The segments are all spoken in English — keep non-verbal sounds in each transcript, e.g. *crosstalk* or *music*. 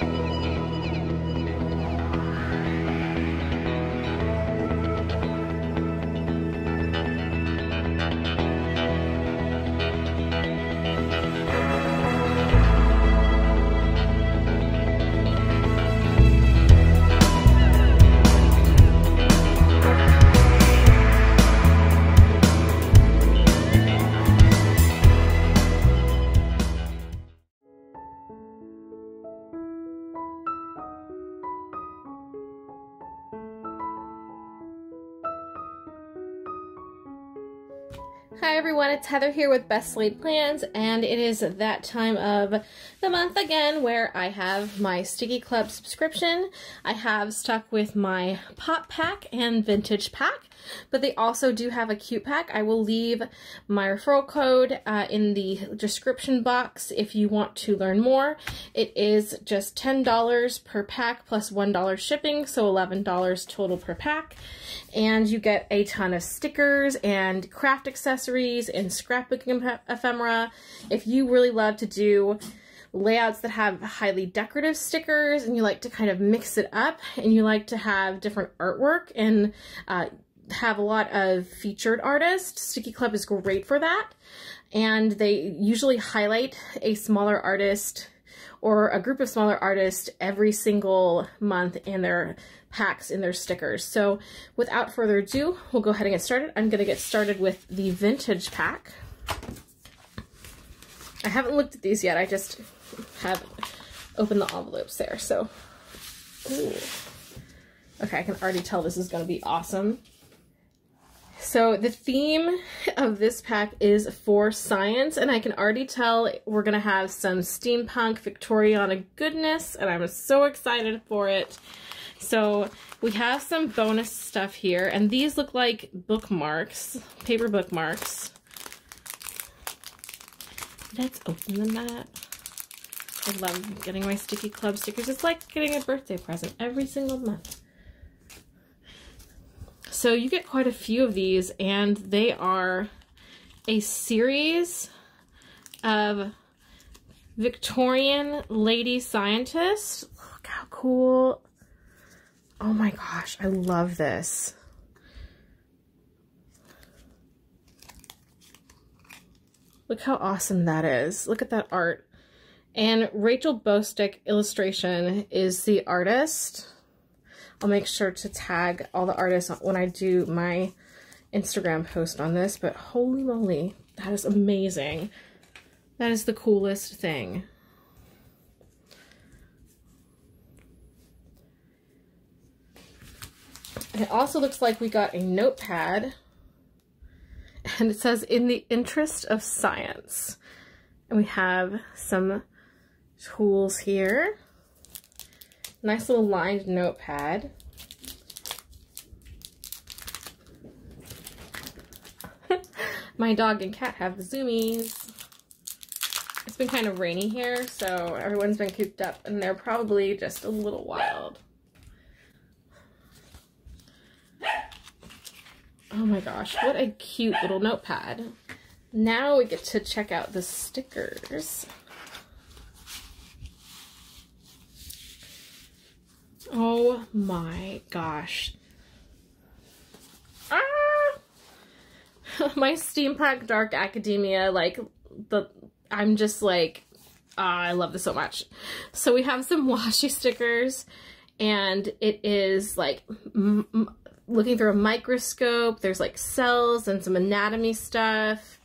Hi everyone, it's Heather here with Best Slayed Plans, and it is that time of the month again where I have my STICKII Club subscription. I have stuck with my Pop Pack and Vintage Pack, but they also do have a cute pack. I will leave my referral code uh, in the description box if you want to learn more. It is just $10 per pack plus 1 shipping, so $11 total per pack. And you get a ton of stickers and craft accessories and scrapbooking ephemera. If you really love to do layouts that have highly decorative stickers and you like to kind of mix it up and you like to have different artwork and uh, have a lot of featured artists. STICKII Club is great for that. And they usually highlight a smaller artist or a group of smaller artists every single month in their packs, in their stickers. So without further ado, we'll go ahead and get started. I'm going to get started with the vintage pack. I haven't looked at these yet. I just have opened the envelopes there. So, ooh. okay, I can already tell this is going to be awesome. So the theme of this pack is for science, and I can already tell we're going to have some steampunk Victoriana goodness, and I'm so excited for it. So we have some bonus stuff here, and these look like bookmarks, paper bookmarks. Let's open them up. I love getting my STICKII Club stickers. It's like getting a birthday present every single month. So you get quite a few of these and they are a series of Victorian lady scientists. Look how cool. Oh my gosh, I love this. Look how awesome that is. Look at that art. And Rachel Bostick illustration is the artist. I'll make sure to tag all the artists when I do my Instagram post on this, but holy moly, that is amazing. That is the coolest thing. it also looks like we got a notepad and it says in the interest of science. And we have some tools here. Nice little lined notepad. *laughs* My dog and cat have the zoomies. It's been kind of rainy here, so everyone's been cooped up and they're probably just a little wild. Oh my gosh, what a cute little notepad. Now we get to check out the stickers. Oh my gosh. Ah! *laughs* my steampunk dark academia, like, the I'm just like, oh, I love this so much. So we have some *laughs* washi stickers, and it is like looking through a microscope. There's like cells and some anatomy stuff.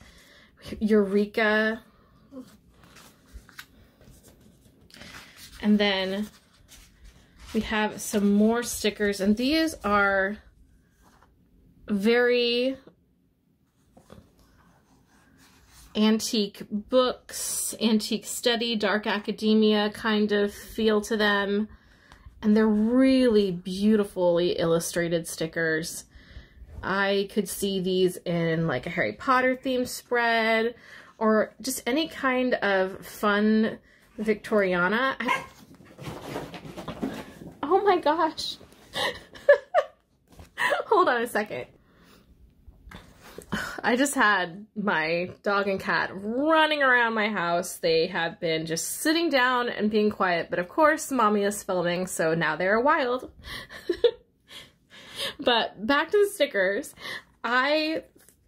Eureka. And then we have some more stickers, and these are very antique books, antique study, dark academia kind of feel to them. And they're really beautifully illustrated stickers. I could see these in like a Harry Potter themed spread or just any kind of fun Victoriana. I my gosh. *laughs* Hold on a second. I just had my dog and cat running around my house. They have been just sitting down and being quiet, but of course mommy is filming, so now they're wild. *laughs* but back to the stickers. I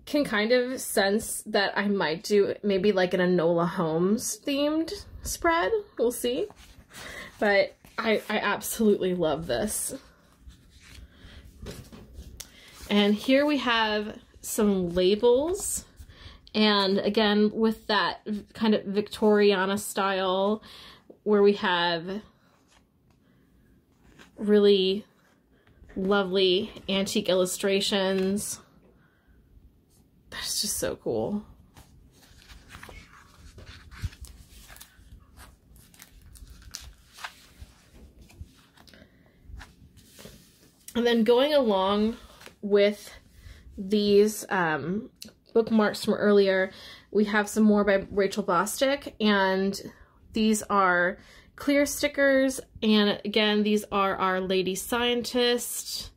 can kind of sense that I might do maybe like an Enola Holmes themed spread. We'll see. But I, I absolutely love this. And here we have some labels. And again, with that kind of Victoriana style, where we have really lovely antique illustrations. That's just so cool. And then going along with these um, bookmarks from earlier, we have some more by Rachel Bostic, and these are clear stickers, and again, these are our lady scientists.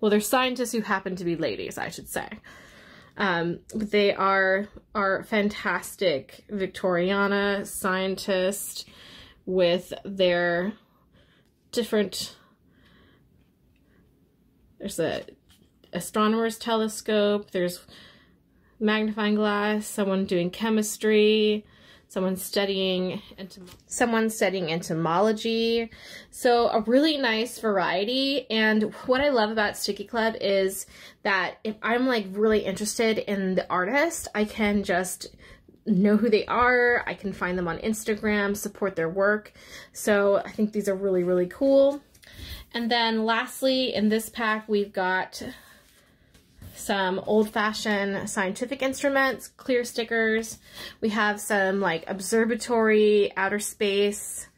Well, they're scientists who happen to be ladies, I should say. Um, they are our fantastic Victoriana scientist with their different there's a astronomer's telescope, there's magnifying glass, someone doing chemistry, someone studying someone studying entomology. So a really nice variety. And what I love about STICKII Club is that if I'm like really interested in the artist, I can just know who they are. I can find them on Instagram, support their work. So I think these are really, really cool. And then lastly, in this pack, we've got some old-fashioned scientific instruments, clear stickers. We have some like observatory, outer space,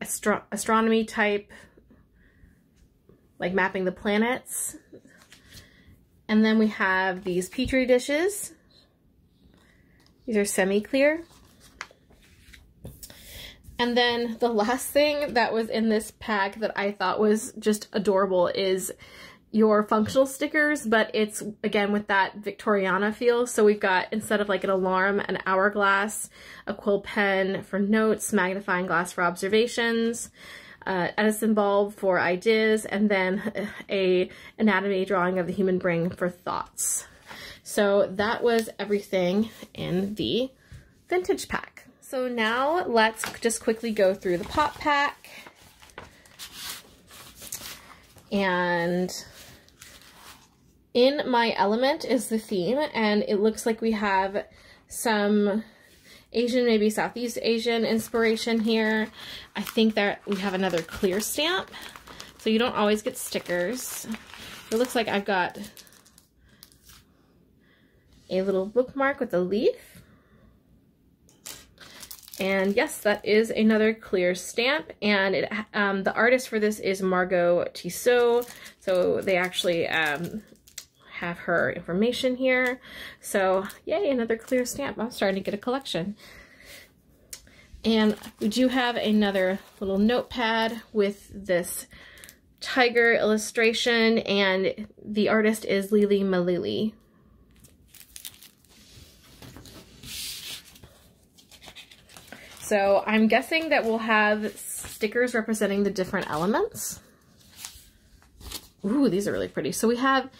astro astronomy type, like mapping the planets. And then we have these Petri dishes. These are semi-clear. And then the last thing that was in this pack that I thought was just adorable is your functional stickers, but it's again with that Victoriana feel. So we've got, instead of like an alarm, an hourglass, a quill pen for notes, magnifying glass for observations, uh, Edison bulb for ideas, and then a anatomy drawing of the human brain for thoughts. So that was everything in the vintage pack. So now let's just quickly go through the pop pack. And in my element is the theme, and it looks like we have some Asian, maybe Southeast Asian inspiration here. I think that we have another clear stamp. So you don't always get stickers. It looks like I've got a little bookmark with a leaf. And yes, that is another clear stamp. And it, um, the artist for this is Margot Tissot. So they actually um, have her information here. So yay, another clear stamp. I'm starting to get a collection. And we do have another little notepad with this tiger illustration and the artist is Lili Malili. So I'm guessing that we'll have stickers representing the different elements. Ooh, these are really pretty. So we have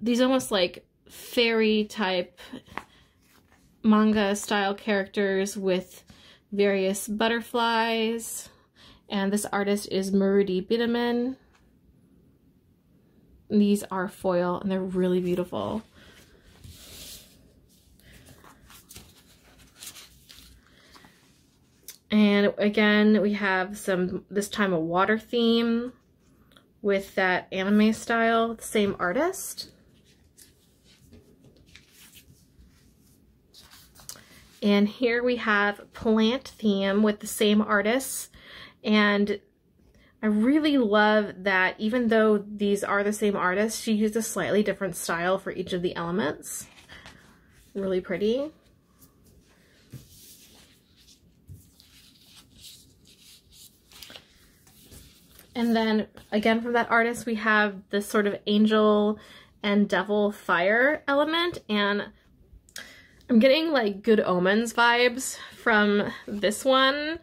these almost like fairy type manga style characters with various butterflies. And this artist is Marudi Biederman. These are foil and they're really beautiful. And again, we have some, this time a water theme with that anime style, same artist. And here we have plant theme with the same artist. And I really love that even though these are the same artist, she used a slightly different style for each of the elements. Really pretty. And then again from that artist, we have this sort of angel and Devil Fire element and I'm getting like Good Omens vibes from this one.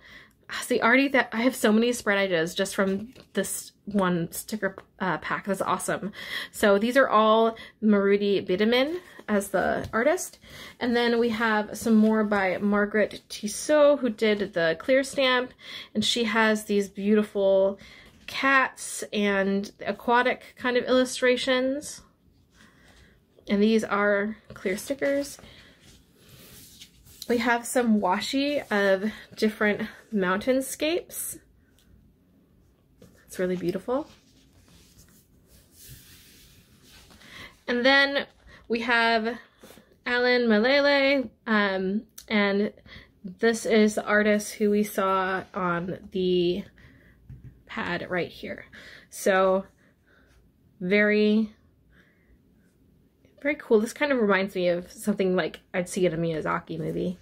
See, already that I have so many spread ideas just from this one sticker uh, pack. That's awesome. So these are all Maruti Biederman as the artist. And then we have some more by Margaret Tissot, who did the clear stamp. And she has these beautiful cats and aquatic kind of illustrations. And these are clear stickers. We have some washi of different mountainscapes. It's really beautiful. And then we have Alan Malele, um, and this is the artist who we saw on the pad right here. So very, very cool. This kind of reminds me of something like I'd see in a Miyazaki movie.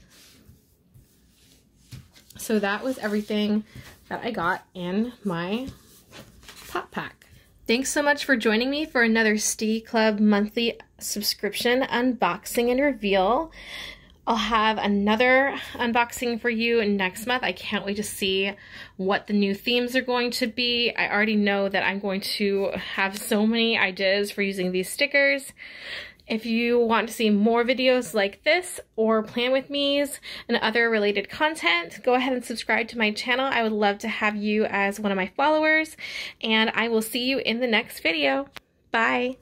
So that was everything that I got in my pop pack. Thanks so much for joining me for another STICKII Club monthly subscription unboxing and reveal. I'll have another unboxing for you next month. I can't wait to see what the new themes are going to be. I already know that I'm going to have so many ideas for using these stickers. If you want to see more videos like this or plan with me's and other related content, go ahead and subscribe to my channel. I would love to have you as one of my followers and I will see you in the next video. Bye.